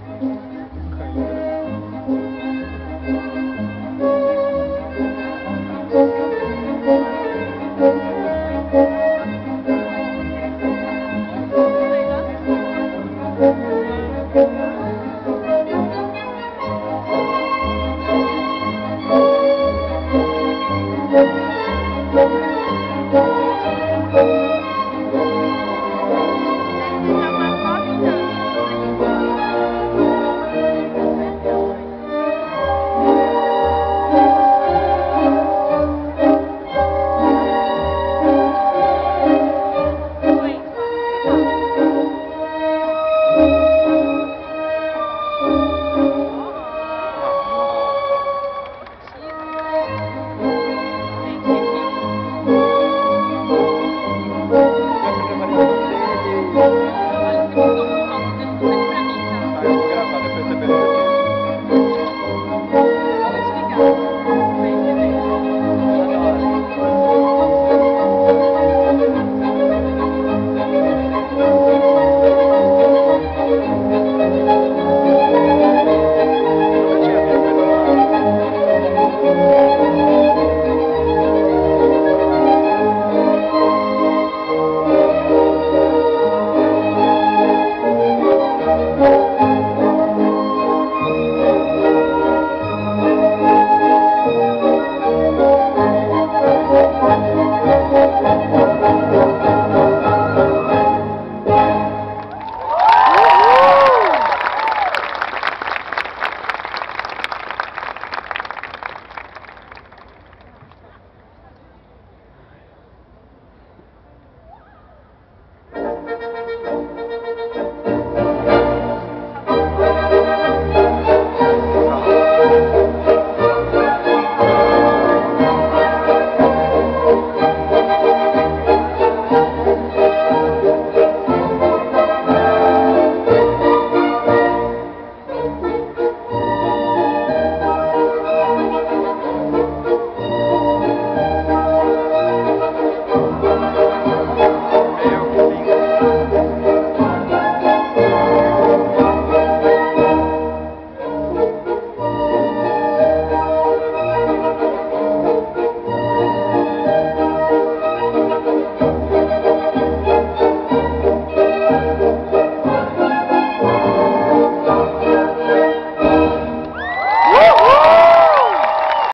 Bye.